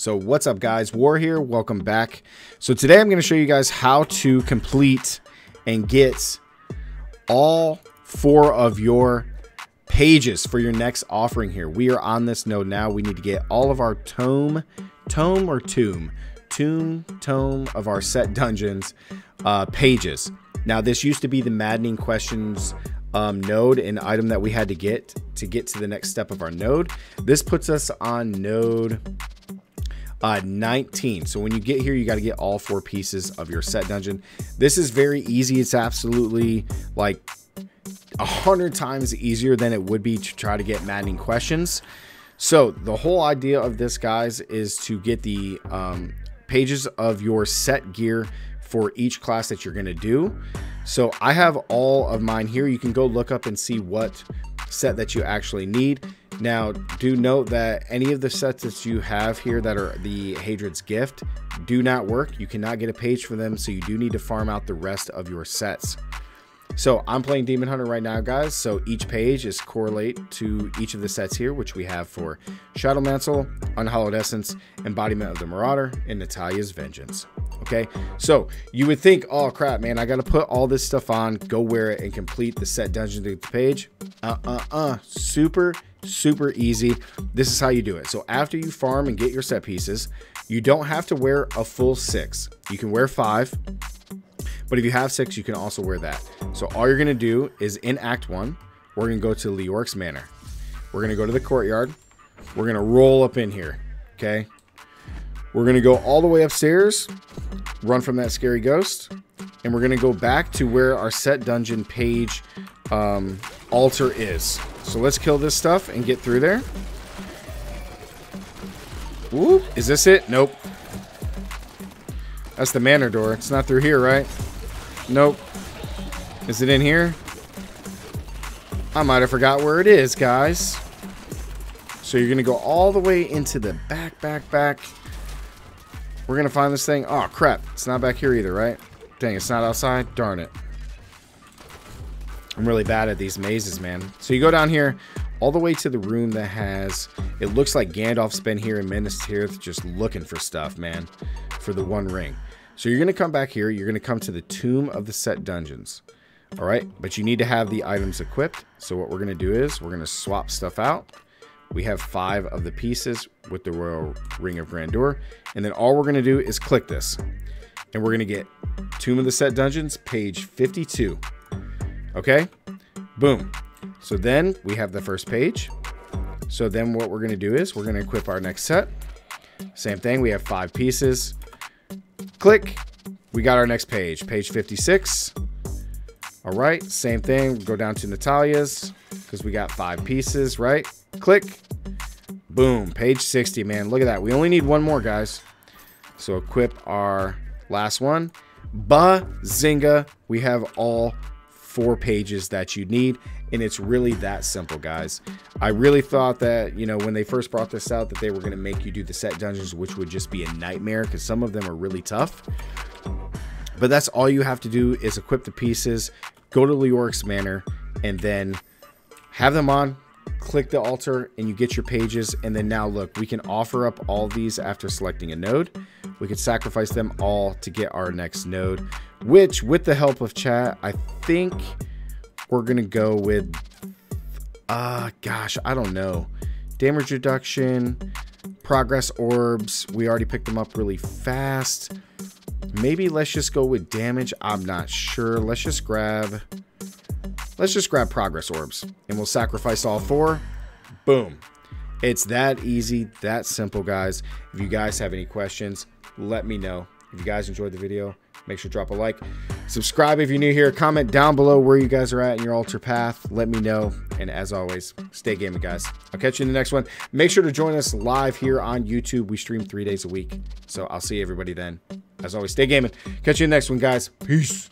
So what's up guys, Warlug here, welcome back. So today I'm going to show you guys how to complete and get all four of your pages for your next offering here. We are on this node now. We need to get all of our tome, tome or tomb, tomb, tome of our set dungeons uh, pages. Now this used to be the maddening questions um, node and item that we had to get to get to the next step of our node. This puts us on node uh, 19. So when you get here, you got to get all four pieces of your set dungeon. This is very easy. It's absolutely like a hundred times easier than it would be to try to get maddening questions. So the whole idea of this, guys, is to get the um, pages of your set gear for each class that you're going to do. So I have all of mine here. You can go look up and see what set that you actually need. Now, do note that any of the sets that you have here that are the Haedrig's Gift do not work. You cannot get a page for them, so you do need to farm out the rest of your sets. So I'm playing Demon Hunter right now, guys. So each page is correlate to each of the sets here, which we have for Shadow Mantle, Unhallowed Essence, Embodiment of the Marauder, and Natalia's Vengeance. Okay, so you would think, oh crap, man, I got to put all this stuff on, go wear it, and complete the set dungeon to the page. Uh, uh, uh, super, super easy. This is how you do it. So after you farm and get your set pieces, you don't have to wear a full six. You can wear five but if you have six, you can also wear that. So all you're to do is in Act 1, we're to go to Leoric's Manor. We're to go to the courtyard. We're to roll up in here. Okay. We're to go all the way upstairs, run from that scary ghost, and we're to go back to where our set dungeon page um, altar is. So let's kill this stuff and get through there. Whoop. Is this it? Nope. That's the manor door. It's not through here, right? Nope. Is it in here? I might have forgot where it is, guys. So you're going to go all the way into the back, back, back. We're going to find this thing. Oh, crap. It's not back here either, right? Dang, it's not outside? Darn it. I'm really bad at these mazes, man. So you go down here all the way to the room that has... It looks like Gandalf's been here in Minas Tirith just looking for stuff, man. For the One Ring. So you're going to come back here. You're going to come to the Tomb of the Set Dungeons. All right. But you need to have the items equipped. So what we're going to do is we're going to swap stuff out. We have five of the pieces with the Royal Ring of Grandeur. And then all we're going to do is click this. And we're going to get Tomb of the Set Dungeons, page 52. Okay. Boom. So then we have the first page. So then what we're going to do is we're going to equip our next set. Same thing. We have five pieces. Click. We got our next page, page 56. All right, same thing. Go down to Natalia's because we got five pieces, right? Click. Boom, page 60, man. Look at that. We only need one more, guys. So equip our last one. Bazinga. We have all four pages that you need and it's really that simple guys. I really thought that you know when they first brought this out that they were going to make you do the set dungeons which would just be a nightmare because some of them are really tough. But that's all you have to do is equip the pieces go to leoric's manor and then have them on click the altar and you get your pages. And then now look we can offer up all these after selecting a node we could sacrifice them all to get our next node which with the help of chat i think we're gonna go with uh gosh i don't know. Damage reduction progress orbs we already picked them up really fast. Maybe let's just go with damage i'm not sure. Let's just grab let's just grab progress orbs and we'll sacrifice all four. Boom. It's that easy that simple guys. If you guys have any questions let me know. If you guys enjoyed the video make sure to drop a like. Subscribe if you're new here. Comment down below where you guys are at in your altar path. Let me know. And as always stay gaming guys. I'll catch you in the next one. Make sure to join us live here on youtube. We stream three days a week. So i'll see everybody then. As always stay gaming. Catch you in the next one guys. Peace